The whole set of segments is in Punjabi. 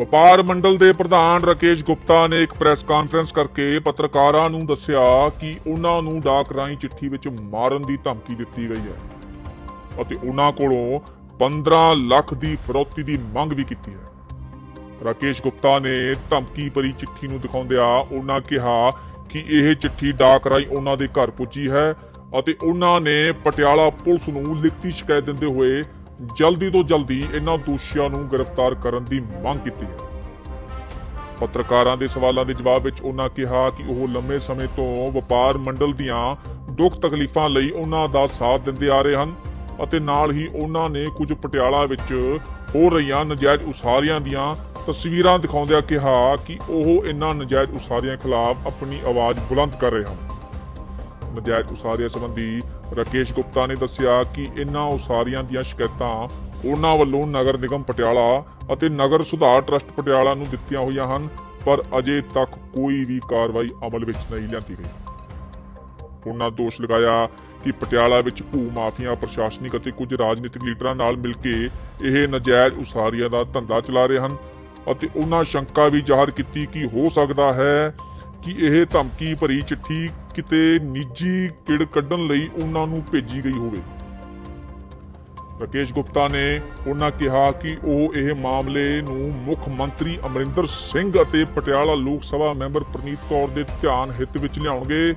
ਵਪਾਰ ਮੰਡਲ ਦੇ ਪ੍ਰਧਾਨ ਰਕੇਸ਼ ਗੁਪਤਾ ਨੇ ਇੱਕ ਪ੍ਰੈਸ ਕਾਨਫਰੰਸ ਕਰਕੇ ਪੱਤਰਕਾਰਾਂ ਨੂੰ ਦੱਸਿਆ ਕਿ ਉਹਨਾਂ ਨੂੰ ਡਾਕ ਰਾਹੀਂ ਚਿੱਠੀ ਵਿੱਚ ਮਾਰਨ ਦੀ ਧਮਕੀ ਦਿੱਤੀ ਗਈ ਹੈ ਅਤੇ ਉਹਨਾਂ ਕੋਲੋਂ 15 ਲੱਖ ਦੀ ਫਰੌਤੀ ਦੀ ਮੰਗ ਵੀ ਕੀਤੀ ਹੈ। ਰਾਕੇਸ਼ ਗੁਪਤਾ ਨੇ ਧਮਕੀ ਭਰੀ ਚਿੱਠੀ ਨੂੰ ਦਿਖਾਉਂਦਿਆਂ ਉਹਨਾਂ ਕਿਹਾ ਕਿ ਇਹ ਚਿੱਠੀ ਡਾਕ ਰਾਹੀਂ ਉਹਨਾਂ ਦੇ ਘਰ ਪੁੱਜੀ ਹੈ ਅਤੇ ਉਹਨਾਂ ਨੇ ਪਟਿਆਲਾ ਪੁਲਿਸ ਨੂੰ ਲਿਖਤੀ ਸ਼ਿਕਾਇਤ ਦਿੰਦੇ ਹੋਏ ਜਲਦੀ ਤੋਂ ਜਲਦੀ ਇਹਨਾਂ ਦੋਸ਼ੀਆਂ ਨੂੰ ਗ੍ਰਿਫਤਾਰ ਕਰਨ ਦੀ ਮੰਗ ਕੀਤੀ ਹੈ। ਪੱਤਰਕਾਰਾਂ ਦੇ ਸਵਾਲਾਂ ਦੇ ਜਵਾਬ ਵਿੱਚ ਉਹਨਾਂ ਕਿਹਾ ਕਿ ਉਹ ਲੰਮੇ ਸਮੇਂ ਤੋਂ ਵਪਾਰ ਮੰਡਲ ਦੀਆਂ ਦੁੱਖ ਤਕਲੀਫਾਂ ਲਈ ਉਹਨਾਂ ਦਾ ਸਾਥ ਦਿੰਦੇ ਆ ਰਹੇ ਹਨ ਅਤੇ ਨਾਲ ਹੀ ਉਹਨਾਂ ਨੇ ਕੁਝ ਪਟਿਆਲਾ ਵਿੱਚ ਹੋ ਰਹੀਆਂ ਨਜਾਇਜ਼ ਉਸਾਰੀਆਂ ਦੀਆਂ ਤਸਵੀਰਾਂ ਦਿਖਾਉਂਦਿਆਂ ਕਿਹਾ ਕਿ ਉਹ ਇਹਨਾਂ ਨਜਾਇਜ਼ ਉਸਾਰੀਆਂ ਖਿਲਾਫ ਆਪਣੀ ਆਵਾਜ਼ ਬੁਲੰਦ ਕਰ ਰਹੇ ਹਨ। ਨਜਾਇਜ਼ ਉਸਾਰੀਆਂ ਸੰਬੰਧੀ ਰਾਕੇਸ਼ ਗੁਪਤਾ ਨੇ ਦੱਸਿਆ ਕਿ ਇਹਨਾਂ ਉਸਾਰੀਆਂ ਦੀਆਂ ਸ਼ਿਕਾਇਤਾਂ ਉਹਨਾਂ ਵੱਲੋਂ ਨਗਰ ਨਿਗਮ ਪਟਿਆਲਾ ਅਤੇ ਨਗਰ ਸੁਧਾਰ ਟਰਸਟ ਪਟਿਆਲਾ ਨੂੰ ਦਿੱਤੀਆਂ ਹੋਈਆਂ ਹਨ, ਪਰ ਅਜੇ ਤੱਕ ਕੋਈ ਵੀ ਕਾਰਵਾਈ ਅਮਲ ਵਿੱਚ ਨਹੀਂ ਲਿਆਂਦੀ ਗਈ। ਉਹਨਾਂ ਦੋਸ਼ ਲਗਾਇਆ ਕਿ ਪਟਿਆਲਾ ਵਿੱਚ ਭੂ ਮਾਫੀਆ, ਪ੍ਰਸ਼ਾਸਨਿਕ ਅਤੇ ਕੁਝ ਰਾਜਨੀਤਿਕ ਲੀਡਰਾਂ ਨਾਲ ਮਿਲ ਕੇ ਇਹ ਨਜਾਇਜ਼ ਉਸਾਰੀਆਂ ਦਾ ਧੰਦਾ ਚਲਾ ਰਹੇ ਹਨ ਅਤੇ ਉਹਨਾਂ ਸ਼ੰਕਾ ਵੀ ਜ਼ਾਹਰ ਕੀਤੀ ਕਿ ਹੋ ਸਕਦਾ ਹੈ ਕਿ ਇਹ ਧਮਕੀ ਭਰੀ ਚਿੱਠੀ ਕਿਤੇ ਨਿੱਜੀ ਕਿੜ ਕੱਢਣ ਲਈ ਉਹਨਾਂ ਨੂੰ ਭੇਜੀ ਗਈ ਹੋਵੇ। ਰਕੇਸ਼ ਗੁਪਤਾ ਨੇ ਉਹਨਾਂ ਕਿਹਾ ਕਿ ਉਹ ਇਹ ਮਾਮਲੇ ਨੂੰ ਮੁੱਖ ਮੰਤਰੀ ਅਮਰਿੰਦਰ ਸਿੰਘ ਅਤੇ ਪਟਿਆਲਾ ਲੋਕ ਸਭਾ ਮੈਂਬਰ ਪ੍ਰਨੀਤ ਕੌਰ ਦੇ ਧਿਆਨ ਹਿੱਤ ਵਿੱਚ ਲਿਆਉਣਗੇ।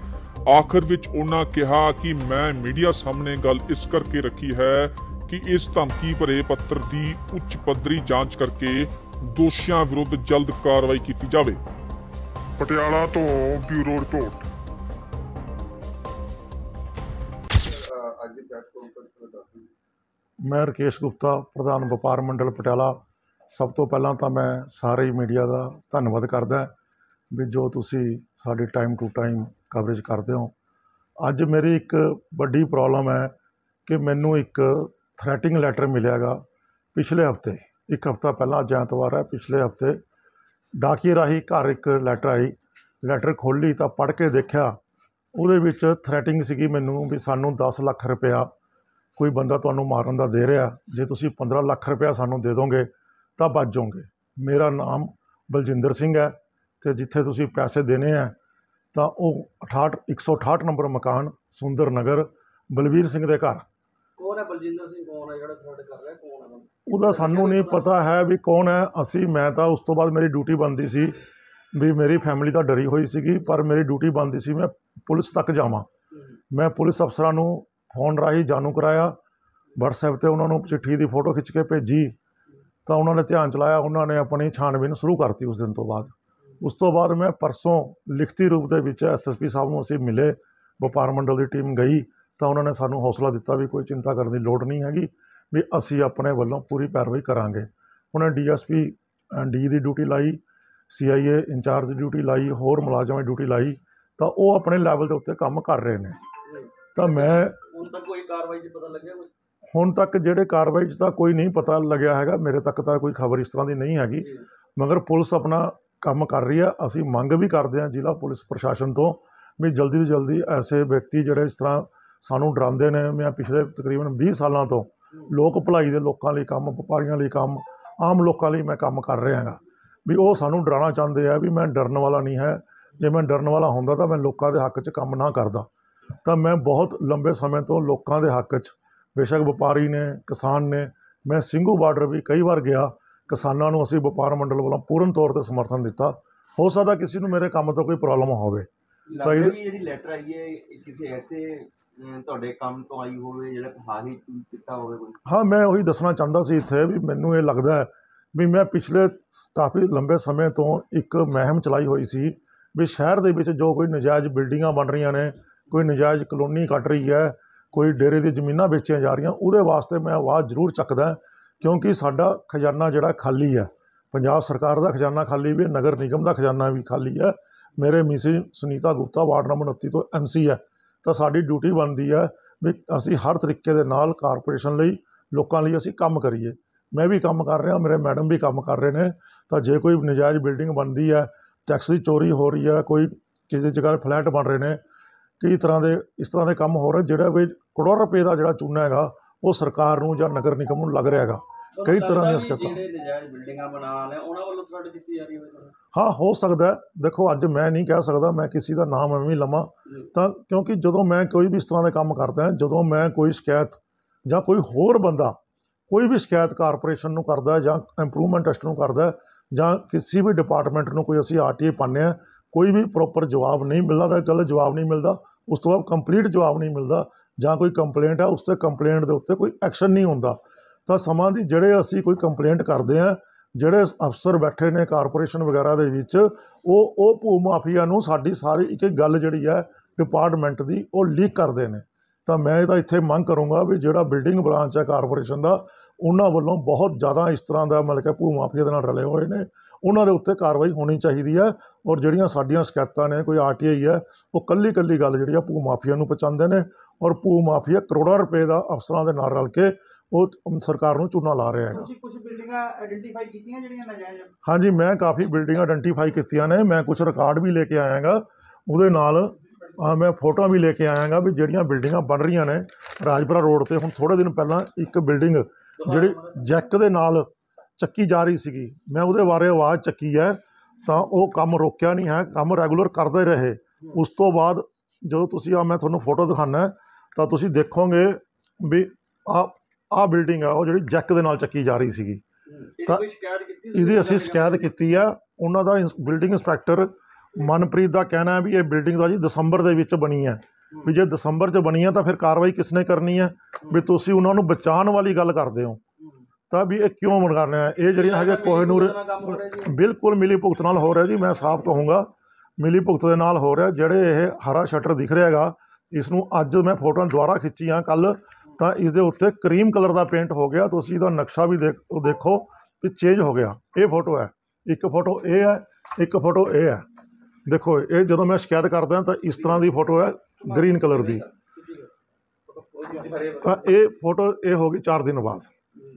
ਆਖਰ ਵਿੱਚ ਉਹਨਾਂ ਕਿਹਾ ਕਿ ਮੈਂ ਮੀਡੀਆ ਸਾਹਮਣੇ ਗੱਲ ਇਸ ਕਰਕੇ ਰੱਖੀ ਹੈ ਕਿ ਇਸ ਧਮਕੀ ਭਰੇ ਪੱਤਰ ਦੀ ਉੱਚ ਪੱਧਰੀ ਜਾਂਚ ਕਰਕੇ ਦੋਸ਼ੀਆਂ ਵਿਰੁੱਧ ਜਲਦ ਕਾਰਵਾਈ ਕੀਤੀ ਜਾਵੇ। ਪਟਿਆਲਾ ਤੋਂ ਬਿਊਰੋ ਰਿਪੋਰਟ। ਮੈਂ ਰਕੇਸ਼ ਗੁਪਤਾ, ਪ੍ਰਧਾਨ ਵਪਾਰ ਮੰਡਲ ਪਟਿਆਲਾ। ਸਭ ਤੋਂ ਪਹਿਲਾਂ ਤਾਂ ਮੈਂ ਸਾਰੇ ਹੀ ਮੀਡੀਆ ਦਾ ਧੰਨਵਾਦ ਕਰਦਾ ਵੀ ਜੋ ਤੁਸੀਂ ਸਾਡੀ ਟਾਈਮ ਟੂ ਟਾਈਮ ਕਵਰੇਜ ਕਰਦੇ ਹੋ। ਅੱਜ ਮੇਰੀ ਇੱਕ ਵੱਡੀ ਪ੍ਰੋਬਲਮ ਹੈ ਕਿ ਮੈਨੂੰ ਇੱਕ ਥ੍ਰੈਟਿੰਗ ਲੈਟਰ ਮਿਲਿਆਗਾ ਪਿਛਲੇ ਹਫ਼ਤੇ। ਇੱਕ ਹਫਤਾ ਪਹਿਲਾਂ, ਅੱਜ ਐਤਵਾਰ ਹੈ, ਪਿਛਲੇ ਹਫ਼ਤੇ ਡਾਕੀਏ ਰਾਹੀਂ ਘਰ ਇੱਕ ਲੈਟਰ ਆਈ। ਲੈਟਰ ਖੋਲ੍ਹੀ ਤਾਂ ਪੜ੍ਹ ਕੇ ਦੇਖਿਆ। ਉਹਦੇ ਵਿੱਚ ਥ੍ਰੈਟਿੰਗ ਸੀਗੀ ਮੈਨੂੰ ਵੀ ਸਾਨੂੰ 10 ਲੱਖ ਰੁਪਇਆ ਕੋਈ ਬੰਦਾ ਤੁਹਾਨੂੰ ਮਾਰਨ ਦਾ ਦੇ ਰਿਹਾ ਜੇ ਤੁਸੀਂ 15 ਲੱਖ ਰੁਪਇਆ ਸਾਨੂੰ ਦੇ ਦੋਗੇ ਤਾਂ ਬਚ ਜਾਓਗੇ। ਮੇਰਾ ਨਾਮ ਬਲਜਿੰਦਰ ਸਿੰਘ ਹੈ ਤੇ ਜਿੱਥੇ ਤੁਸੀਂ ਪੈਸੇ ਦੇਣੇ ਆ ਤਾਂ ਉਹ 68 168 ਨੰਬਰ ਮਕਾਨ ਸੁੰਦਰ ਨਗਰ ਬਲਵੀਰ ਸਿੰਘ ਦੇ ਘਰ। ਕੌਣ ਹੈ ਬਲਜਿੰਦਰ ਸਿੰਘ? ਕੌਣ ਹੈ ਜਿਹੜਾ ਥ੍ਰੈਡ ਕਰ ਰਿਹਾ? ਕੌਣ ਹੈ ਬੰਦਾ? ਉਹਦਾ ਸਾਨੂੰ ਨਹੀਂ ਪਤਾ ਹੈ ਵੀ ਕੌਣ ਹੈ। ਅਸੀਂ ਮੈਂ ਤਾਂ ਉਸ ਤੋਂ ਬਾਅਦ ਮੇਰੀ ਡਿਊਟੀ ਬਣਦੀ ਸੀ ਵੀ ਮੇਰੀ ਫੈਮਿਲੀ ਤਾਂ ਡਰੀ ਹੋਈ ਸੀਗੀ ਪਰ ਮੇਰੀ ਡਿਊਟੀ ਬਣਦੀ ਸੀ ਮੈਂ ਪੁਲਿਸ ਤੱਕ ਜਾਵਾਂ। ਮੈਂ ਪੁਲਿਸ ਅਫਸਰਾਂ ਨੂੰ ਫੋਨ ਰਾਹੀਂ ਜਾਣੂ ਕਰਾਇਆ, WhatsApp ਤੇ ਉਹਨਾਂ ਨੂੰ ਚਿੱਠੀ ਦੀ ਫੋਟੋ ਖਿੱਚ ਕੇ ਭੇਜੀ, ਤਾਂ ਉਹਨਾਂ ਨੇ ਧਿਆਨ ਚਲਾਇਆ, ਉਹਨਾਂ ਨੇ ਆਪਣੀ ਛਾਣਬੀਨ ਸ਼ੁਰੂ ਕਰਤੀ ਉਸ ਦਿਨ ਤੋਂ ਬਾਅਦ। ਉਸ ਤੋਂ ਬਾਅਦ ਮੈਂ ਪਰਸੋਂ ਲਿਖਤੀ ਰੂਪ ਦੇ ਵਿੱਚ ਐਸਐਸਪੀ ਸਾਹਿਬ ਨੂੰ ਅਸੀਂ ਮਿਲੇ, ਵਪਾਰ ਮੰਡਲ ਦੀ ਟੀਮ ਗਈ, ਤਾਂ ਉਹਨਾਂ ਨੇ ਸਾਨੂੰ ਹੌਸਲਾ ਦਿੱਤਾ ਵੀ ਕੋਈ ਚਿੰਤਾ ਕਰਨ ਦੀ ਲੋੜ ਨਹੀਂ ਹੈਗੀ, ਵੀ ਅਸੀਂ ਆਪਣੇ ਵੱਲੋਂ ਪੂਰੀ ਪੈਰਵਾਈ ਕਰਾਂਗੇ। ਉਹਨੇ ਡੀਐਸਪੀ ਡੀ ਦੀ ਡਿਊਟੀ ਲਾਈ, ਸੀਆਈਏ ਇੰਚਾਰਜ ਦੀ ਡਿਊਟੀ ਲਾਈ, ਹੋਰ ਮੁਲਾਜ਼ਮਾਂ ਦੀ ਡਿਊਟੀ ਲਾਈ, ਤਾਂ ਉਹ ਆਪਣੇ ਲੈਵਲ ਦੇ ਉੱਤੇ ਕੰਮ ਕਰ ਰਹੇ ਨੇ। ਤਾਂ ਮੈਂ ਹੁਣ ਤੱਕ ਕੋਈ ਕਾਰਵਾਈ 'ਚ ਪਤਾ ਲੱਗਿਆ ਕੁਝ ਹੁਣ ਤੱਕ ਜਿਹੜੇ ਕਾਰਵਾਈ 'ਚ ਤਾਂ ਕੋਈ ਨਹੀਂ ਪਤਾ ਲੱਗਿਆ ਹੈਗਾ ਮੇਰੇ ਤੱਕ ਤਾਂ ਕੋਈ ਖਬਰ ਇਸ ਤਰ੍ਹਾਂ ਦੀ ਨਹੀਂ ਹੈਗੀ। ਮਗਰ ਪੁਲਿਸ ਆਪਣਾ ਕੰਮ ਕਰ ਰਹੀ ਹੈ ਅਸੀਂ ਮੰਗ ਵੀ ਕਰਦੇ ਹਾਂ ਜ਼ਿਲ੍ਹਾ ਪੁਲਿਸ ਪ੍ਰਸ਼ਾਸਨ ਤੋਂ ਵੀ ਜਲਦੀ ਤੋਂ ਜਲਦੀ ਐਸੇ ਵਿਅਕਤੀ ਜਿਹੜੇ ਇਸ ਤਰ੍ਹਾਂ ਸਾਨੂੰ ਡਰਾਉਂਦੇ ਨੇ ਮੈਂ ਪਿਛਲੇ ਤਕਰੀਬਨ 20 ਸਾਲਾਂ ਤੋਂ ਲੋਕ ਭਲਾਈ ਦੇ ਲੋਕਾਂ ਲਈ ਕੰਮ ਵਪਾਰੀਆਂ ਲਈ ਕੰਮ ਆਮ ਲੋਕਾਂ ਲਈ ਮੈਂ ਕੰਮ ਕਰ ਰਿਹਾ ਹਾਂ ਵੀ ਉਹ ਸਾਨੂੰ ਡਰਾਉਣਾ ਚਾਹੁੰਦੇ ਆ ਵੀ ਮੈਂ ਡਰਨ ਵਾਲਾ ਨਹੀਂ ਹੈ ਜੇ ਮੈਂ ਡਰਨ ਵਾਲਾ ਹੁੰਦਾ ਤਾਂ ਮੈਂ ਲੋਕਾਂ ਦੇ ਹੱਕ 'ਚ ਕੰਮ ਨਾ ਕਰਦਾ। ਤਾਂ ਮੈਂ ਬਹੁਤ ਲੰਬੇ ਸਮੇਂ ਤੋਂ ਲੋਕਾਂ ਦੇ ਹੱਕ 'ਚ ਬੇਸ਼ੱਕ ਵਪਾਰੀ ਨੇ ਕਿਸਾਨ ਨੇ ਮੈਂ ਸਿੰਘੂ ਬਾਰਡਰ ਵੀ ਕਈ ਵਾਰ ਗਿਆ ਕਿਸਾਨਾਂ ਨੂੰ ਅਸੀਂ ਵਪਾਰ ਮੰਡਲ ਵੱਲੋਂ ਪੂਰਨ ਤੌਰ ਤੇ ਸਮਰਥਨ ਦਿੱਤਾ। ਹੋ ਸਕਦਾ ਕਿਸੇ ਨੂੰ ਮੇਰੇ ਕੰਮ ਤੋਂ ਕੋਈ ਪ੍ਰੋਬਲਮ ਹੋਵੇ। ਤਾਂ ਵੀ ਜਿਹੜੀ ਲੈਟਰ ਆਈ ਹੈ ਇਹ ਕਿਸੇ ਐਸੇ ਤੁਹਾਡੇ ਕੰਮ ਤੋਂ ਆਈ ਹੋਵੇ ਜਿਹੜਾ ਹਾਲ ਹੀ ਤੁਸੀਂ ਕੀਤਾ ਹੋਵੇ ਕੋਈ? ਹਾਂ ਮੈਂ ਉਹੀ ਦੱਸਣਾ ਚਾਹੁੰਦਾ ਸੀ ਇੱਥੇ ਵੀ ਮੈਨੂੰ ਇਹ ਲੱਗਦਾ ਹੈ ਵੀ ਮੈਂ ਪਿਛਲੇ ਕਾਫੀ ਲੰਬੇ ਸਮੇਂ ਤੋਂ ਇੱਕ ਮਹਿਮ ਚਲਾਈ ਹੋਈ ਸੀ ਵੀ ਸ਼ਹਿਰ ਦੇ ਵਿੱਚ ਜੋ ਕੋਈ ਨਜਾਇਜ਼ ਬਿਲਡਿੰਗਾਂ ਬਣ ਰਹੀਆਂ ਨੇ ਕੋਈ ਨਜਾਇਜ਼ ਕਲੋਨੀ ਕੱਟ ਰਹੀ ਹੈ, ਕੋਈ ਡੇਰੇ ਦੀ ਜ਼ਮੀਨਾਂ ਵੇਚੀਆਂ ਜਾ ਰਹੀਆਂ, ਉਹਦੇ ਵਾਸਤੇ ਮੈਂ ਆਵਾਜ਼ ਜ਼ਰੂਰ ਚੱਕਦਾ, ਕਿਉਂਕਿ ਸਾਡਾ ਖਜ਼ਾਨਾ ਜਿਹੜਾ ਖਾਲੀ ਹੈ। ਪੰਜਾਬ ਸਰਕਾਰ ਦਾ ਖਜ਼ਾਨਾ ਖਾਲੀ ਵੀ ਨਗਰ ਨਿਗਮ ਦਾ ਖਜ਼ਾਨਾ ਵੀ ਖਾਲੀ ਹੈ। ਮੇਰੇ Mrs Sunita Gupta, ward number 29 ਤੋਂ ਐਮਸੀ ਹੈ। ਤਾਂ ਸਾਡੀ ਡਿਊਟੀ ਬਣਦੀ ਹੈ ਵੀ ਅਸੀਂ ਹਰ ਤਰੀਕੇ ਦੇ ਨਾਲ ਕਾਰਪੋਰੇਸ਼ਨ ਲਈ, ਲੋਕਾਂ ਲਈ ਅਸੀਂ ਕੰਮ ਕਰੀਏ। ਮੈਂ ਵੀ ਕੰਮ ਕਰ ਰਿਹਾ, ਮੇਰੇ ਮੈਡਮ ਵੀ ਕੰਮ ਕਰ ਰਹੇ ਨੇ। ਤਾਂ ਜੇ ਕੋਈ ਨਜਾਇਜ਼ ਬਿਲਡਿੰਗ ਬਣਦੀ ਹੈ, ਟੈਕਸ ਦੀ ਚੋਰੀ ਹੋ ਰਹੀ ਹੈ, ਕੋਈ ਕਿਸੇ ਜਗ੍ਹਾ ਫਲੈਟ ਬਣ ਰਹੇ ਨੇ ਕਈ ਤਰ੍ਹਾਂ ਦੇ ਇਸ ਤਰ੍ਹਾਂ ਦੇ ਕੰਮ ਹੋ ਰਹੇ ਜਿਹੜਾ ਵੀ ਕਰੋੜ ਰੁਪਏ ਦਾ ਜਿਹੜਾ ਚੂਨਾ ਹੈਗਾ ਉਹ ਸਰਕਾਰ ਨੂੰ ਜਾਂ ਨਗਰ ਨਿਗਮ ਨੂੰ ਲੱਗ ਰਿਹਾ ਹੈਗਾ। ਕਈ ਤਰ੍ਹਾਂ ਦੀਆਂ ਲੱਗਦਾ ਵੀ ਸ਼ਿਕਾਇਤਾਂ। ਜਿਹੜੇ ਨਜਾਇਜ਼ ਬਿਲਡਿੰਗਾਂ ਬਣਾਉਣ ਵਾਲੇ ਆ, ਉਹਨਾਂ ਵੱਲੋਂ ਥ੍ਰੈਡ ਕੀਤੀ ਜਾ ਰਹੀ ਹੋਵੇ ਤੁਹਾਨੂੰ? ਹਾਂ ਹੋ ਸਕਦਾ। ਦੇਖੋ ਅੱਜ ਮੈਂ ਨਹੀਂ ਕਹਿ ਸਕਦਾ ਮੈਂ ਕਿਸੇ ਦਾ ਨਾਮ ਐਵੇਂ ਹੀ ਲਵਾਂ। ਤਾਂ ਕਿਉਂਕਿ ਜਦੋਂ ਮੈਂ ਕੋਈ ਵੀ ਇਸ ਤਰ੍ਹਾਂ ਦੇ ਕੰਮ ਕਰਦਾ ਜਦੋਂ ਮੈਂ ਕੋਈ ਸ਼ਿਕਾਇਤ ਜਾਂ ਕੋਈ ਹੋਰ ਬੰਦਾ ਕੋਈ ਵੀ ਸ਼ਿਕਾਇਤ ਕਾਰਪੋਰੇਸ਼ਨ ਨੂੰ ਕਰਦਾ ਜਾਂ ਇੰਪਰੂਵਮੈਂਟ ਟੈਸਟ ਨੂੰ ਕਰਦਾ ਜਾਂ ਕਿਸੇ ਵੀ ਡਿਪਾਰਟਮੈਂਟ ਨੂੰ ਕੋਈ ਅਸੀਂ ਆਰਟੀਏ ਪਾਉਂਦੇ ਹਾਂ ਕੋਈ ਵੀ ਪ੍ਰੋਪਰ ਜਵਾਬ ਨਹੀਂ ਮਿਲਦਾ ਤਾਂ ਗੱਲ ਜਵਾਬ ਨਹੀਂ ਮਿਲਦਾ, ਉਸ ਤੋਂ ਬਾਅਦ ਕੰਪਲੀਟ ਜਵਾਬ ਨਹੀਂ ਮਿਲਦਾ ਜਾਂ ਕੋਈ ਕੰਪਲੇਂਟ ਹੈ ਉਸ ਤੇ ਕੰਪਲੇਂਟ ਦੇ ਉੱਤੇ ਕੋਈ ਐਕਸ਼ਨ ਨਹੀਂ ਹੁੰਦਾ। ਤਾਂ ਸਮਾਂ ਦੀ ਜਿਹੜੇ ਅਸੀਂ ਕੋਈ ਕੰਪਲੇਂਟ ਕਰਦੇ ਹਾਂ ਜਿਹੜੇ ਅਫਸਰ ਬੈਠੇ ਨੇ ਕਾਰਪੋਰੇਸ਼ਨ ਵਗੈਰਾ ਦੇ ਵਿੱਚ, ਉਹ ਉਹ ਭੂ ਮਾਫੀਆ ਨੂੰ ਸਾਡੀ ਸਾਰੀ ਇੱਕ ਗੱਲ ਜਿਹੜੀ ਹੈ ਡਿਪਾਰਟਮੈਂਟ ਦੀ, ਉਹ ਲੀਕ ਕਰਦੇ ਨੇ। ਤਾਂ ਮੈਂ ਇਹ ਤਾਂ ਇੱਥੇ ਮੰਗ ਕਰੂੰਗਾ ਵੀ ਜਿਹੜਾ ਬਿਲਡਿੰਗ ਬ੍ਰਾਂਚ ਹੈ ਕਾਰਪੋਰੇਸ਼ਨ ਦਾ ਉਹਨਾਂ ਵੱਲੋਂ ਬਹੁਤ ਜ਼ਿਆਦਾ ਇਸ ਤਰ੍ਹਾਂ ਦਾ ਮਤਲਬ ਕਿ ਭੂ ਮਾਫੀਆ ਦੇ ਨਾਲ ਰਲੇ ਹੋਏ ਨੇ। ਉਹਨਾਂ ਦੇ ਉੱਤੇ ਕਾਰਵਾਈ ਹੋਣੀ ਚਾਹੀਦੀ ਹੈ ਔਰ ਜਿਹੜੀਆਂ ਸਾਡੀਆਂ ਸ਼ਿਕਾਇਤਾਂ ਨੇ ਕੋਈ ਆਰਟੀਆਈ ਹੈ ਉਹ ਕੱਲੀ ਕੱਲੀ ਗੱਲ ਜਿਹੜੀ ਆ ਭੂ ਮਾਫੀਆ ਨੂੰ ਪਹੁੰਚਾਉਂਦੇ ਨੇ ਔਰ ਭੂ ਮਾਫੀਆ ਕਰੋੜਾਂ ਰੁਪਏ ਦਾ ਅਫਸਰਾਂ ਦੇ ਨਾਲ ਰਲ ਕੇ ਉਹ ਸਰਕਾਰ ਨੂੰ ਚੂਨਾ ਲਾ ਰਿਹਾ ਹੈਗਾ। ਤੁਸੀਂ ਕੁਝ ਬਿਲਡਿੰਗਾਂ ਆਇਡੈਂਟੀਫਾਈ ਕੀਤੀਆਂ ਜਿਹੜੀਆਂ ਨਾਜਾਇਜ਼? ਹਾਂਜੀ ਮੈਂ ਕਾਫੀ ਬਿਲਡਿੰਗ ਆਇਡੈਂਟੀਫਾਈ ਕੀਤੀਆਂ ਨੇ ਮੈਂ ਕੁਝ ਰਿਕਾਰਡ ਵੀ ਲੈ ਕੇ ਆਇਆਗਾ। ਉਹਦੇ ਨਾਲ ਅਹ ਮੈਂ ਫੋਟੋਆਂ ਵੀ ਲੈ ਕੇ ਆਇਆਗਾ ਵੀ ਜਿਹੜੀਆਂ ਬਿਲਡਿੰਗਾਂ ਬਣ ਰਹੀਆਂ ਨੇ ਰਾਜਪੁਰਾ ਰੋਡ ਤੇ। ਹੁਣ ਥੋੜੇ ਦਿਨ ਪਹਿਲਾਂ ਇੱਕ ਬਿਲਡਿੰਗ ਜਿਹੜੀ ਜੈਕ ਦੇ ਨਾਲ ਚੱਕੀ ਜਾ ਰਹੀ ਸੀਗੀ। ਮੈਂ ਉਹਦੇ ਬਾਰੇ ਆਵਾਜ਼ ਚੱਕੀ ਹੈ ਤਾਂ ਉਹ ਕੰਮ ਰੋਕਿਆ ਨਹੀਂ ਹੈ ਕੰਮ ਰੈਗੂਲਰ ਕਰਦੇ ਰਹੇ। ਉਸ ਤੋਂ ਬਾਅਦ ਜਦੋਂ ਤੁਸੀਂ ਆ ਮੈਂ ਤੁਹਾਨੂੰ ਫੋਟੋ ਦਿਖਾਣਾ ਤਾਂ ਤੁਸੀਂ ਦੇਖੋਗੇ ਵੀ ਆ ਆ ਬਿਲਡਿੰਗ ਆ ਉਹ ਜਿਹੜੀ ਜੈਕ ਦੇ ਨਾਲ ਚੱਕੀ ਜਾ ਰਹੀ ਸੀਗੀ। ਤਾਂ ਇਹਦੀ ਅਸੀਂ ਸ਼ਿਕਾਇਤ ਕੀਤੀ ਆ। ਉਹਨਾਂ ਦਾ ਬਿਲਡਿੰਗ ਇੰਸਪੈਕਟਰ ਮਨਪ੍ਰੀਤ ਦਾ ਕਹਿਣਾ ਹੈ ਵੀ ਇਹ ਬਿਲਡਿੰਗ ਦਾ ਜੀ ਦਸੰਬਰ ਦੇ ਵਿੱਚ ਬਣੀ ਹੈ। ਵੀ ਜੇ ਦਸੰਬਰ 'ਚ ਬਣੀ ਹੈ ਤਾਂ ਫਿਰ ਕਾਰਵਾਈ ਕਿਸ ਨੇ ਕਰਨੀ ਹੈ? ਵੀ ਤੁਸੀਂ ਉਹਨਾਂ ਨੂੰ ਬਚਾਉਣ ਵਾਲੀ ਗੱਲ ਕਰਦੇ ਹੋ। ਤਾਂ ਵੀ ਇਹ ਕਿਉਂ ਮਨ ਕਰ ਰਿਹਾ ਇਹ ਜਿਹੜੀਆਂ ਹੈਗੇ ਕੋਹਿਨੂਰ ਨਾਲ ਬਿਲਕੁਲ ਮਿਲੀ ਭੁਗਤ ਨਾਲ ਹੋ ਰਿਹਾ ਜੀ, ਮੈਂ ਸਾਫ਼ ਕਹੂੰਗਾ, ਮਿਲੀ ਭੁਗਤ ਦੇ ਨਾਲ ਹੋ ਰਿਹਾ। ਜਿਹੜੇ ਇਹ ਹਰਾ ਸ਼ਟਰ ਦਿਖ ਰਿਹਾ ਹੈਗਾ ਇਸ ਨੂੰ ਅੱਜ ਮੈਂ ਫੋਟੋਆਂ ਦੁਬਾਰਾ ਖਿੱਚੀਆਂ ਕੱਲ ਤਾਂ ਇਸ ਦੇ ਉੱਤੇ ਕਰੀਮ ਕਲਰ ਦਾ ਪੇਂਟ ਹੋ ਗਿਆ। ਤੁਸੀਂ ਇਹਦਾ ਨਕਸ਼ਾ ਵੀ ਦੇਖੋ ਵੀ ਚੇਂਜ ਹੋ ਗਿਆ। ਇਹ ਫੋਟੋ ਹੈ। ਇੱਕ ਫੋਟੋ ਇਹ ਹੈ, ਇੱਕ ਫੋਟੋ ਇਹ ਹੈ। ਦੇਖੋ, ਇਹ ਜਦੋਂ ਮੈਂ ਸ਼ਿਕਾਇਤ ਕਰਦਾ ਤਾਂ ਇਸ ਤਰ੍ਹਾਂ ਦੀ ਫੋਟੋ ਹੈ, ਗ੍ਰੀਨ ਕਲਰ ਦੀ। ਤਾਂ ਇਹ ਫੋਟੋ ਇਹ ਹੋ ਗਈ 4 ਦਿਨ ਬਾਅਦ।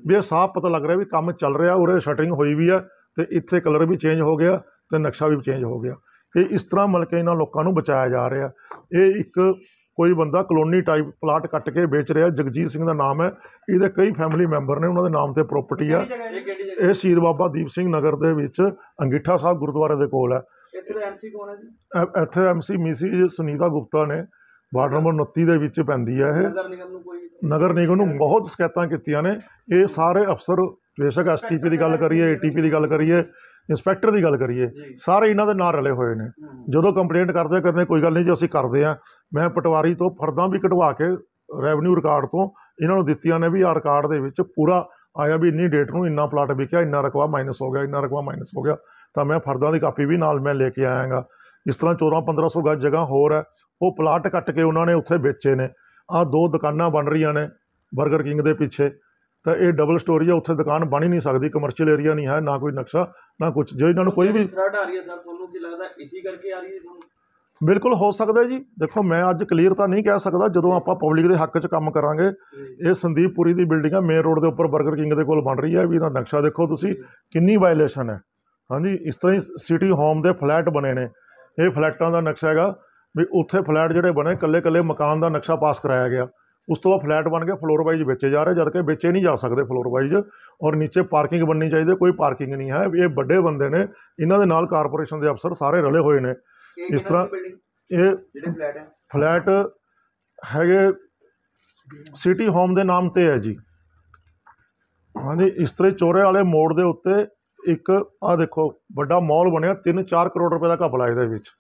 ਵੀ ਇਹ ਸਾਫ਼ ਪਤਾ ਲੱਗ ਰਿਹਾ ਵੀ ਕੰਮ ਚੱਲ ਰਿਹਾ, ਉਰੇ ਸ਼ਟਰਿੰਗ ਹੋਈ ਵੀ ਹੈ ਤੇ ਇੱਥੇ ਕਲਰ ਵੀ ਚੇਂਜ ਹੋ ਗਿਆ ਤੇ ਨਕਸ਼ਾ ਵੀ ਚੇਂਜ ਹੋ ਗਿਆ। ਇਹ ਇਸ ਤਰ੍ਹਾਂ ਮਤਲਬ ਕਿ ਇਹਨਾਂ ਲੋਕਾਂ ਨੂੰ ਬਚਾਇਆ ਜਾ ਰਿਹਾ। ਇਹ ਇੱਕ ਕੋਈ ਬੰਦਾ ਕਲੋਨੀ ਟਾਈਪ ਪਲਾਟ ਕੱਟ ਕੇ ਵੇਚ ਰਿਹਾ ਜਗਜੀਤ ਸਿੰਘ ਦਾ ਨਾਮ ਹੈ ਇਹਦੇ ਕਈ ਫੈਮਿਲੀ ਮੈਂਬਰ ਨੇ ਉਹਨਾਂ ਦੇ ਨਾਮ ਤੇ ਪ੍ਰਾਪਰਟੀ ਆ। ਇਹ ਸ਼ਹੀਦ ਬਾਬਾ ਦੀਪ ਸਿੰਘ ਨਗਰ ਦੇ ਵਿੱਚ ਅੰਗੀਠਾ ਸਾਹਿਬ ਗੁਰਦੁਆਰੇ ਦੇ ਕੋਲ ਹੈ। ਇੱਥੇ ਐਮਸੀ ਕੌਣ ਹੈ ਜੀ? ਇੱਥੇ ਐਮਸੀ ਮਿਸੀ ਸੁਨੀਤਾ ਗੁਪਤਾ ਨੇ ਵਾਰਡ ਨੰਬਰ 29 ਦੇ ਵਿੱਚ ਪੈਂਦੀ ਹੈ ਇਹ। ਨਗਰ ਨਿਗਮ ਨੂੰ ਕੋਈ ਨਗਰ ਨਿਗਮ ਨੂੰ ਬਹੁਤ ਸ਼ਿਕਾਇਤਾਂ ਕੀਤੀਆਂ ਨੇ। ਇਹ ਸਾਰੇ ਅਫਸਰ ਬੇਸ਼ੱਕ ਐਸਟੀਪੀ ਦੀ ਗੱਲ ਕਰੀਏ ਏਟੀਪੀ ਦੀ ਗੱਲ ਕਰੀਏ ਇੰਸਪੈਕਟਰ ਦੀ ਗੱਲ ਕਰੀਏ ਸਾਰੇ ਇਹਨਾਂ ਦੇ ਨਾਲ ਰਲੇ ਹੋਏ ਨੇ। ਜਦੋਂ ਕੰਪਲੇਂਟ ਕਰਦੇ ਕਰਦੇ ਕੋਈ ਗੱਲ ਨਹੀਂ ਜੀ ਅਸੀਂ ਕਰਦੇ ਆ। ਮੈਂ ਪਟਵਾਰੀ ਤੋਂ ਫਰਦਾਂ ਵੀ ਕਢਵਾ ਕੇ ਰੈਵਨਿਊ ਰਿਕਾਰਡ ਤੋਂ ਇਹਨਾਂ ਨੂੰ ਦਿੱਤੀਆਂ ਨੇ ਵੀ ਆ ਰਿਕਾਰਡ ਦੇ ਵਿੱਚ ਪੂਰਾ ਆਇਆ ਵੀ ਇੰਨੀ ਡੇਟ ਨੂੰ ਇੰਨਾ ਪਲਾਟ ਵਿਕਿਆ ਇੰਨਾ ਰਕਵਾ ਮਾਈਨਸ ਹੋ ਗਿਆ ਇੰਨਾ ਰਕਵਾ ਮਾਈਨਸ ਹੋ ਗਿਆ। ਤਾਂ ਮੈਂ ਫਰਦਾਂ ਦੀ ਕਾਪੀ ਵੀ ਨਾਲ ਮੈਂ ਲੈ ਕੇ ਆਇਆਗਾ। ਇਸ ਤਰ੍ਹਾਂ 14 1500 ਗਜ ਜਗ੍ਹਾ ਹੋਰ ਹੈ। ਉਹ ਪਲਾਟ ਕੱਟ ਕੇ ਉਹਨਾਂ ਨੇ ਉੱਥੇ ਵੇਚੇ ਨੇ। ਆ ਦੋ ਦੁਕਾਨਾਂ ਬਣ ਰਹੀਆਂ ਨੇ 버ਗਰ ਕਿੰਗ ਦੇ ਪਿੱਛੇ। ਤਾਂ ਇਹ ਡਬਲ ਸਟੋਰੀ ਆ ਉੱਥੇ ਦੁਕਾਨ ਬਣ ਹੀ ਨਹੀਂ ਸਕਦੀ ਕਮਰਸ਼ੀਅਲ ਏਰੀਆ ਨਹੀਂ ਹੈ ਨਾ ਕੋਈ ਨਕਸ਼ਾ ਨਾ ਕੁਝ ਜੇ ਇਹਨਾਂ ਨੂੰ ਕੋਈ ਵੀ ਥ੍ਰੈਡ ਆ ਰਹੀ ਹੈ ਸਰ ਤੁਹਾਨੂੰ ਕੀ ਲੱਗਦਾ ਇਸੀ ਕਰਕੇ ਆ ਰਹੀ ਹੈ ਤੁਹਾਨੂੰ? ਬਿਲਕੁਲ ਹੋ ਸਕਦਾ ਜੀ। ਦੇਖੋ ਮੈਂ ਅੱਜ ਕਲੀਅਰ ਤਾਂ ਨਹੀਂ ਕਹਿ ਸਕਦਾ ਜਦੋਂ ਆਪਾਂ ਪਬਲਿਕ ਦੇ ਹੱਕ 'ਚ ਕੰਮ ਕਰਾਂਗੇ ਇਹ ਸੰਦੀਪ ਪੁਰੀ ਦੀ ਬਿਲਡਿੰਗ ਆ ਮੇਨ ਰੋਡ ਦੇ ਉੱਪਰ 버ਗਰ ਕਿੰਗ ਦੇ ਕੋਲ ਬਣ ਰਹੀ ਹੈ ਵੀ ਇਹਦਾ ਨਕਸ਼ਾ ਦੇਖੋ ਤੁਸੀਂ ਕਿੰਨੀ ਵਾਇਲੇਸ਼ਨ ਹੈ। ਹਾਂਜੀ ਇਸ ਤਰ੍ਹਾਂ ਹੀ ਸਿਟੀ ਹੋਮ ਦੇ ਫਲੈਟ ਬਣੇ ਨੇ। ਇਹ ਫਲੈਟਾਂ ਦਾ ਨਕਸ਼ਾ ਹੈਗਾ ਵੀ ਉੱਥੇ ਫਲੈਟ ਜਿਹੜੇ ਬਣੇ ਕੱਲੇ ਕੱਲੇ ਮਕਾਨ ਦਾ ਨਕਸ਼ਾ ਪਾਸ ਕਰਾਇਆ ਗਿਆ। ਉਸ ਤੋਂ ਬਾਅਦ ਫਲੈਟ ਬਣ ਕੇ ਫਲੋਰ ਵਾਈਜ਼ ਵੇਚੇ ਜਾ ਰਹੇ ਜਦ ਕਿ ਵੇਚੇ ਨਹੀਂ ਜਾ ਸਕਦੇ ਫਲੋਰ ਵਾਈਜ਼ ਔਰ ਨੀਚੇ ਪਾਰਕਿੰਗ ਬਣਨੀ ਚਾਹੀਦੀ ਕੋਈ ਪਾਰਕਿੰਗ ਨਹੀਂ ਹੈ। ਇਹ ਵੱਡੇ ਬੰਦੇ ਨੇ ਇਹਨਾਂ ਦੇ ਨਾਲ ਕਾਰਪੋਰੇਸ਼ਨ ਦੇ ਅਫਸਰ ਸਾਰੇ ਰਲੇ ਹੋਏ ਨੇ। ਇਸ ਤਰ੍ਹਾਂ-? ਇਹ ਜਿਹੜੇ ਫਲੈਟ ਹੈ ਫਲੈਟ ਹੈਗੇ ਸਿਟੀ ਹੋਮ ਦੇ ਨਾਮ ਤੇ ਹੈ ਜੀ। ਹਾਂਜੀ ਇਸ ਤਰ੍ਹਾਂ ਚੋਰੇ ਵਾਲੇ ਮੋੜ ਦੇ ਉੱਤੇ ਇੱਕ ਆ ਦੇਖੋ ਵੱਡਾ ਮਾਲ ਬਣਿਆ 3-4 ਕਰੋੜ ਰੁਪਏ ਦਾ ਘਪਲਾ ਇਹਦੇ ਵਿੱਚ।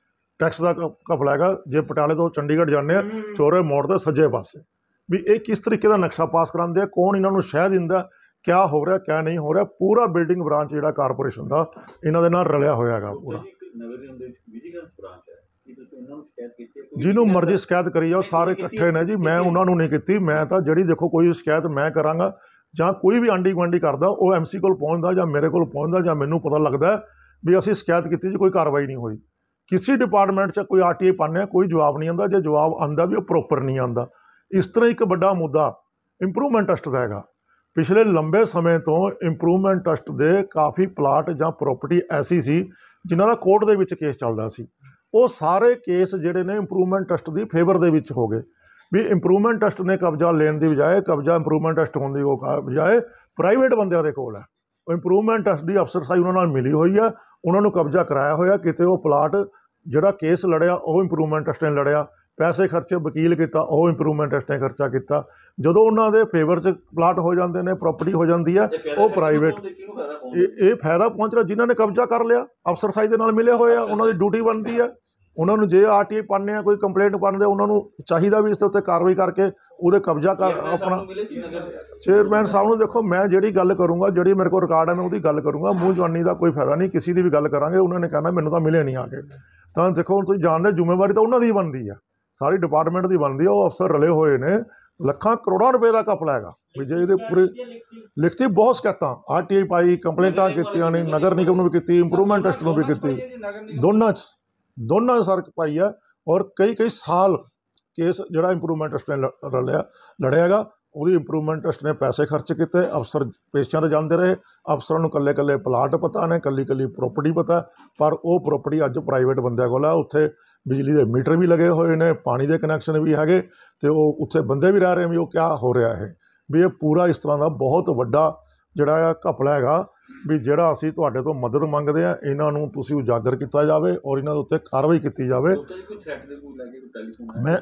ਟੈਕਸ ਦਾ ਘਪਲਾ ਹੈਗਾ ਜੇ ਪਟਿਆਲੇ ਤੋਂ ਚੰਡੀਗੜ੍ਹ ਜਾਂਦੇ ਆ ਚੋਰੇ ਮੋੜ ਦੇ ਸੱਜੇ ਪਾਸੇ। ਵੀ ਇਹ ਕਿਸ ਤਰੀਕੇ ਦਾ ਨਕਸ਼ਾ ਪਾਸ ਕਰਾਉਂਦੇ ਆ ਕੌਣ ਇਹਨਾਂ ਨੂੰ ਸ਼ਹਿ ਦਿੰਦਾ ਕਿਆ ਹੋ ਰਿਹਾ ਕਿਆ ਨਹੀਂ ਹੋ ਰਿਹਾ ਪੂਰਾ ਬਿਲਡਿੰਗ ਬ੍ਰਾਂਚ ਜਿਹੜਾ ਕਾਰਪੋਰੇਸ਼ਨ ਦਾ ਇਹਨਾਂ ਦੇ ਨਾਲ ਰਲਿਆ ਹੋਇਆ ਹੈਗਾ ਪੂਰਾ। ਨਗਰ ਨਿਗਮ ਦੇ ਵਿਜੀਲੈਂਸ ਬ੍ਰਾਂਚ ਹੈ ਜਿਹਨੂੰ ਮਰਜ਼ੀ ਸ਼ਿਕਾਇਤ ਕਰੀ ਜਾਓ ਸਾਰੇ ਇਕੱਠੇ ਨੇ ਜੀ ਮੈਂ ਉਹਨਾਂ ਨੂੰ ਨਹੀਂ ਕੀਤੀ ਮੈਂ ਤਾਂ ਜਿਹੜੀ ਦੇਖੋ ਕੋਈ ਸ਼ਿਕਾਇਤ ਮੈਂ ਕਰਾਂਗਾ ਜਾਂ ਕੋਈ ਵੀ ਆਂਢੀ ਗੁਆਂਢੀ ਕਰਦਾ ਉਹ ਐਮਸੀ ਕੋਲ ਪਹੁੰਚਦਾ ਜਾਂ ਮੇਰੇ ਕੋਲ ਪਹੁੰਚਦਾ ਜਾਂ ਮੈਨੂੰ ਪਤਾ ਲੱਗਦਾ ਵੀ ਅਸੀਂ ਸ਼ਿਕਾਇਤ ਕੀਤੀ ਜੀ ਕੋਈ ਕਾਰਵਾਈ ਨਹੀਂ ਹੋਈ। ਕਿਸੇ ਡਿਪਾਰਟਮੈਂਟ 'ਚ ਕੋਈ ਆਰਟੀਆਈ ਹਾਂ ਕੋਈ ਜਵਾਬ ਨਹੀਂ ਆਉਂਦਾ ਜੇ ਜਵਾਬ ਆਉਂਦਾ ਵੀ ਉਹ ਪ੍ਰੋਪਰ ਨਹੀਂ ਆਉਂਦਾ। ਇਸ ਤਰ੍ਹਾਂ ਇੱਕ ਵੱਡਾ ਮੁੱਦਾ ਇੰਪਰੂਵਮੈਂਟ ਟਰਸਟ ਦਾ ਹੈਗਾ। ਪਿਛਲੇ ਲੰਬੇ ਸਮੇਂ ਤੋਂ ਇੰਪਰੂਵਮੈਂਟ ਟਰਸਟ ਦੇ ਕਾਫੀ ਪਲਾਟ ਜਾਂ ਪ੍ਰਾਪਰਟੀ ਐਸੀ ਸੀ ਜਿਨ੍ਹਾਂ ਦਾ ਕੋਰਟ ਦੇ ਵਿੱਚ ਕੇਸ ਚੱਲਦਾ ਸੀ। ਉਹ ਸਾਰੇ ਕੇਸ ਜਿਹੜੇ ਨੇ ਇੰਪਰੂਵਮੈਂਟ ਟਰਸਟ ਦੀ ਫੇਵਰ ਦੇ ਵਿੱਚ ਹੋ ਗਏ। ਵੀ ਇੰਪਰੂਵਮੈਂਟ ਟਰਸਟ ਨੇ ਕਬਜ਼ਾ ਲੈਣ ਦੀ ਬਜਾਏ, ਕਬਜ਼ਾ ਇੰਪਰੂਵਮੈਂਟ ਟਰਸਟ ਹੋਣ ਦੀ ਬਜਾਏ ਪ੍ਰਾਈਵੇਟ ਬੰਦਿਆਂ ਦੇ ਕੋਲ ਹੈ। ਉਹ ਇੰਪਰੂਵਮੈਂਟ ਟੈਸਟ ਦੀ ਅਫਸਰ ਸਾਹਿਬ ਉਹਨਾਂ ਨਾਲ ਮਿਲੀ ਹੋਈ ਹੈ, ਉਹਨਾਂ ਨੂੰ ਕਬਜ਼ਾ ਕਰਾਇਆ ਹੋਇਆ, ਕਿਤੇ ਉਹ ਪਲਾਟ ਜਿਹੜਾ ਕੇਸ ਲੜਿਆ, ਉਹ ਇੰਪਰੂਵਮੈਂਟ ਟੈਸਟ ਨੇ ਲੜਿਆ। ਪੈਸੇ ਖਰਚੇ ਵਕੀਲ ਕੀਤਾ ਉਹ ਇੰਪਰੂਵਮੈਂਟ ਟੈਸਟ ਨੇ ਖਰਚਾ ਕੀਤਾ। ਜਦੋਂ ਉਹਨਾਂ ਦੇ ਫੇਵਰ 'ਚ ਪਲਾਟ ਹੋ ਜਾਂਦੇ ਨੇ ਪ੍ਰਾਪਰਟੀ ਹੋ ਜਾਂਦੀ ਹੈ ਉਹ ਪ੍ਰਾਈਵੇਟ ਇਹ ਇਹ ਫਾਇਦਾ ਪਹੁੰਚ ਰਿਹਾ ਜਿਨ੍ਹਾਂ ਨੇ ਕਬਜ਼ਾ ਕਰ ਲਿਆ ਅਫਸਰ ਸਾਈ ਦੇ ਨਾਲ ਮਿਲੇ ਹੋਏ ਆ ਉਹਨਾਂ ਦੀ ਡਿਊਟੀ ਬਣਦੀ ਹੈ। ਉਹਨਾਂ ਨੂੰ ਜੇ ਆਰਟੀਆਈ ਪਾਉਂਦੇ ਆ ਕੋਈ ਕੰਪਲੇਂਟ ਪਾਉਂਦੇ ਉਹਨਾਂ ਨੂੰ ਚਾਹੀਦਾ ਵੀ ਇਸ ਦੇ ਉੱਤੇ ਕਾਰਵਾਈ ਕਰਕੇ ਉਹਦੇ ਕਬਜ਼ਾ ਕਰ ਆਪਣਾ ਚੇਅਰਮੈਨ ਸਾਹਿਬ ਨੂੰ ਦੇਖੋ ਮੈਂ ਜਿਹੜੀ ਗੱਲ ਕਰੂੰਗਾ ਜਿਹੜੀ ਮੇਰੇ ਕੋਲ ਰਿਕਾਰਡ ਹੈ ਮੈਂ ਉਹਦੀ ਗੱਲ ਕਰੂੰਗਾ। ਮੂੰਹ ਜਵਾਨੀ ਦਾ ਕੋਈ ਫਾਇਦਾ ਨਹੀਂ ਕਿਸੇ ਦੀ ਵੀ ਗੱਲ ਕਰਾਂਗੇ ਉਹਨਾਂ ਨੇ ਕਹਿਣਾ ਮੈਨੂੰ ਤਾਂ ਮਿਲੇ ਨਹੀਂ ਆ ਕੇ। ਤਾਂ ਦੇਖੋ ਹੁਣ ਤੁਸੀਂ ਜਾਣਦੇ ਜ਼ਿੰਮੇਵਾਰੀ ਤਾਂ ਉਹਨਾਂ ਦੀ ਬਣਦੀ ਆ। ਸਾਰੀ ਡਿਪਾਰਟਮੈਂਟ ਦੀ ਬਣਦੀ ਆ, ਉਹ ਅਫਸਰ ਰਲੇ ਹੋਏ ਨੇ। ਲੱਖਾਂ ਕਰੋੜਾਂ ਰੁਪਏ ਦਾ ਘਪਲਾ ਹੈਗਾ। ਵੀ ਜੇ ਇਹਦੇ ਪੂਰੇ ਲਿਖਤੀ ਬਹੁਤ ਸ਼ਿਕਾਇਤਾਂ। ਆਰਟੀਆਈ ਪਾਈ, ਕੰਪਲੇਂਟਾਂ ਕੀਤੀਆਂ ਨੇ, ਨਗਰ ਨਿਗਮ ਨੂੰ ਵੀ ਕੀਤੀ ਇੰਪਰੂਵਮੈਂਟ ਟੈਸਟ ਨੂੰ ਵੀ ਕੀਤੀ। ਦੋਨਾਂ 'ਚ ਦੋਨਾਂ 'ਚ ਸਰਕ ਪਾਈ ਆ। ਔਰ ਕਈ ਕਈ ਸਾਲ ਕੇਸ ਜਿਹੜਾ ਇੰਪਰੂਵਮੈਂਟ ਟੈਸਟ ਨੇ ਲ- ਰਲਿਆ ਲੜਿਆਗਾ ਉਹਦੀ ਇੰਪਰੂਵਮੈਂਟ ਟੈਸਟ ਨੇ ਪੈਸੇ ਖਰਚ ਕੀਤੇ, ਅਫਸਰ ਪੇਸ਼ਾਂ ਤੇ ਜਾਂਦੇ ਰਹੇ, ਅਫਸਰਾਂ ਨੂੰ ਕੱਲੇ ਕੱਲੇ ਪਲਾਟ ਪਤਾ ਨੇ ਕੱਲੀ ਕੱਲੀ ਪ੍ਰਾਪਰਟੀ ਪਤਾ, ਪਰ ਉਹ ਪ੍ਰਾਪਰਟੀ ਅੱਜ ਪ੍ਰਾਈਵੇਟ ਬੰਦਿਆਂ ਕੋਲ ਆ, ਉੱਥੇ ਬਿਜਲੀ ਦੇ ਮੀਟਰ ਵੀ ਲੱਗੇ ਹੋਏ ਨੇ, ਪਾਣੀ ਦੇ ਕਨੈਕਸ਼ਨ ਵੀ ਹੈਗੇ ਤੇ ਉਹ ਉੱਥੇ ਬੰਦੇ ਵੀ ਰਹਿ ਰਹੇ ਵੀ ਉਹ ਕਿਆ ਹੋ ਰਿਹਾ ਹੈ ਵੀ ਇਹ ਪੂਰਾ ਇਸ ਤਰ੍ਹਾਂ ਦਾ ਬਹੁਤ ਵੱਡਾ ਜਿਹੜਾ ਆ ਘਪਲਾ ਹੈਗਾ ਵੀ ਜਿਹੜਾ ਅਸੀਂ ਤੁਹਾਡੇ ਤੋਂ ਮਦਦ ਮੰਗਦੇ ਆ ਇਹਨਾਂ ਨੂੰ ਤੁਸੀਂ ਉਜਾਗਰ ਕੀਤਾ ਜਾਵੇ ਔਰ ਇਹਨਾਂ ਦੇ ਉੱਤੇ ਕਾਰਵਾਈ ਕੀਤੀ ਜਾਵੇ। ਮੈਂ